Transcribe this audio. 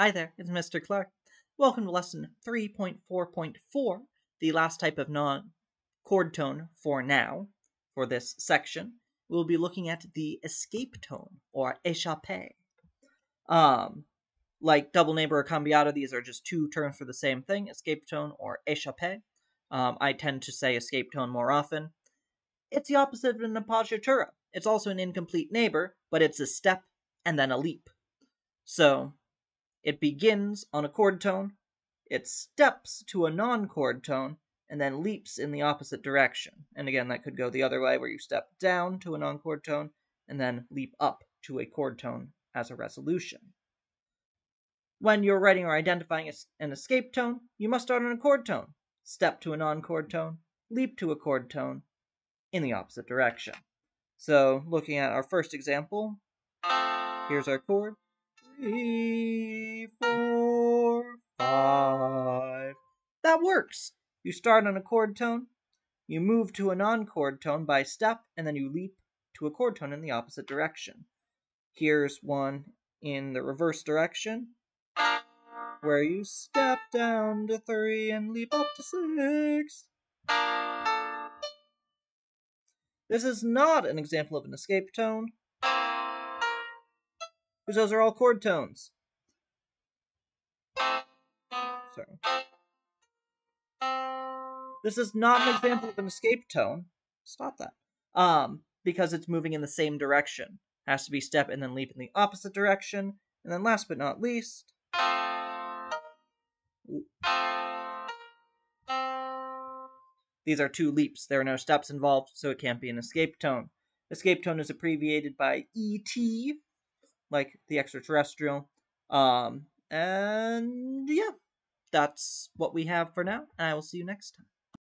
Hi there, it's Mr. Clark. Welcome to lesson 3.4.4, the last type of non-chord tone for now. For this section, we'll be looking at the escape tone, or échappée. Um, like double neighbor or cambiato, these are just two terms for the same thing, escape tone or échappée. Um, I tend to say escape tone more often. It's the opposite of an appoggiatura. It's also an incomplete neighbor, but it's a step and then a leap. So it begins on a chord tone, it steps to a non-chord tone, and then leaps in the opposite direction. And again, that could go the other way, where you step down to a non-chord tone, and then leap up to a chord tone as a resolution. When you're writing or identifying an escape tone, you must start on a chord tone, step to a non-chord tone, leap to a chord tone in the opposite direction. So looking at our first example, here's our chord. Three, four, five. That works. You start on a chord tone, you move to a non-chord tone by step, and then you leap to a chord tone in the opposite direction. Here's one in the reverse direction, where you step down to three and leap up to six. This is not an example of an escape tone, because those are all chord tones. Sorry. This is not an example of an escape tone. Stop that. Um, because it's moving in the same direction. Has to be step and then leap in the opposite direction. And then last but not least, These are two leaps. There are no steps involved, so it can't be an escape tone. Escape tone is abbreviated by ET, like the extraterrestrial. Um, and yeah, that's what we have for now, and I will see you next time.